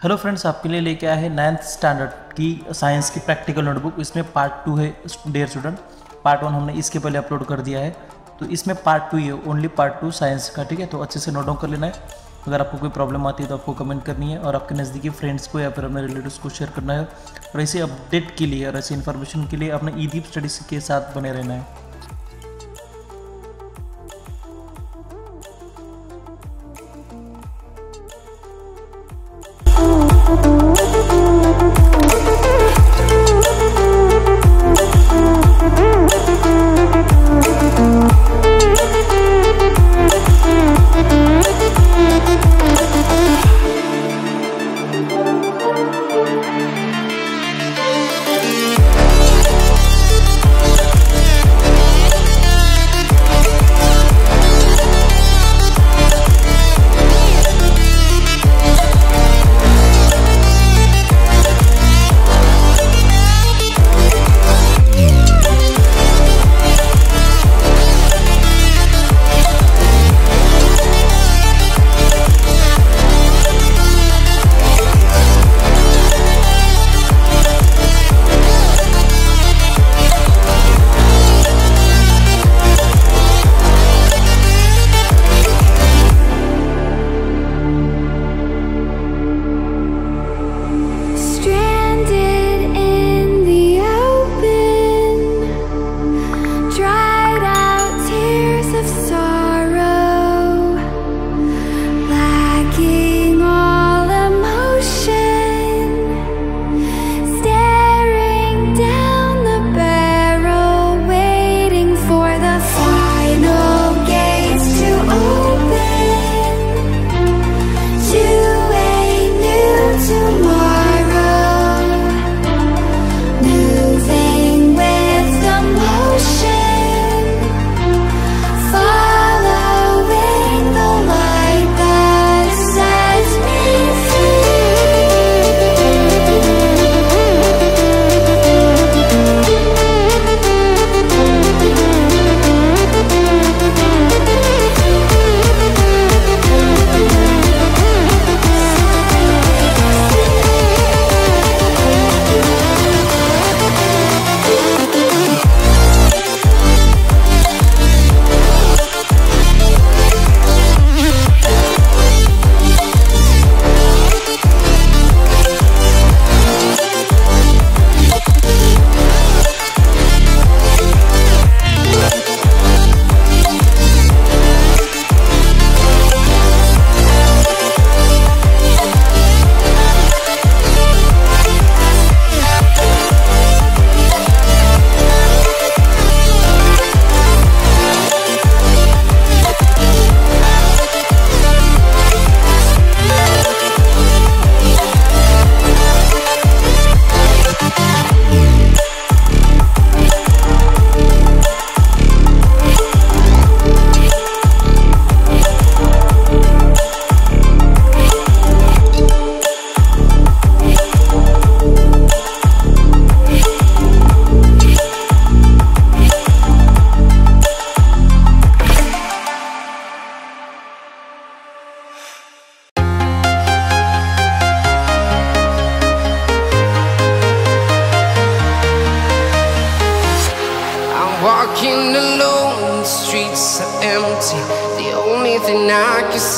Hello friends, आपके लिए लेके आए हैं नाइन्थ स्टैंडर्ड की साइंस की प्रैक्टिकल नोटबुक इसमें पार्ट टू है डेयर स्टूडेंट पार्ट वन हमने इसके पहले अपलोड कर दिया है। तो इसमें पार्ट टू ही ओनली पार्ट टू साइंस का, ठीक है? तो अच्छे से नोट डाउन कर लेना है। अगर आपको कोई प्रॉब्लम आती है तो आपको कमेंट करनी है और आपके नज़दीकी फ्रेंड्स को या फिर अपने रिलेटिव्स को शेयर करना है। और ऐसे अपडेट के लिए और ऐसे इन्फॉर्मेशन के लिए अपने ई दीप स्टडीज़ के साथ बने रहना है।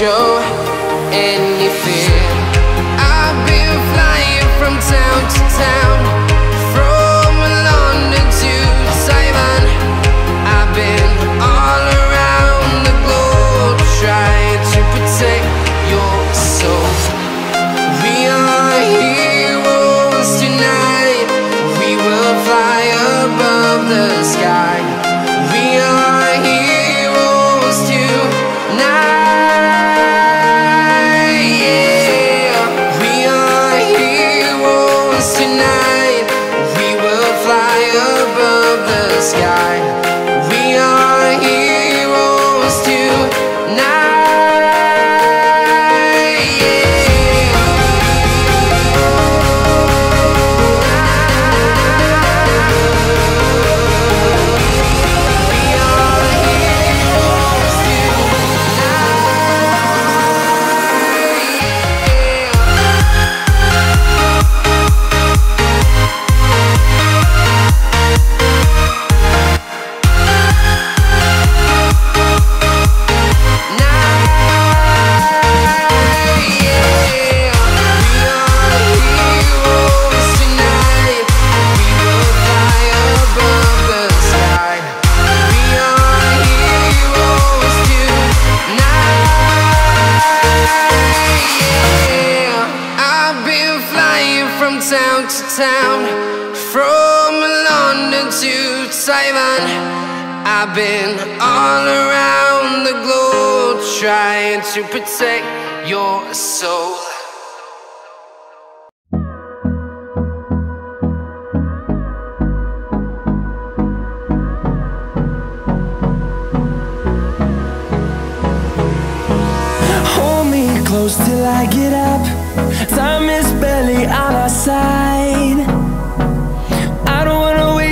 show any fear. I've been flying from town to town, from London to Taiwan. I've been all around the globe trying to protect your soul. We are heroes tonight. We will fly above the sky. London to Taiwan. I've been all around the globe trying to protect your soul. Hold me close till I get up. Time is barely on our side.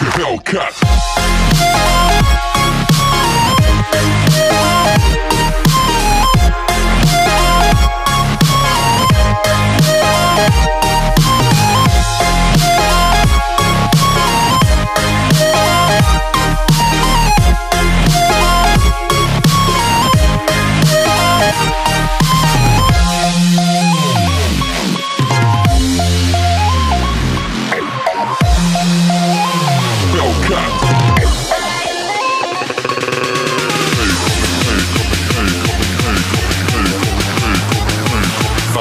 Hellcat.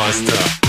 Faster.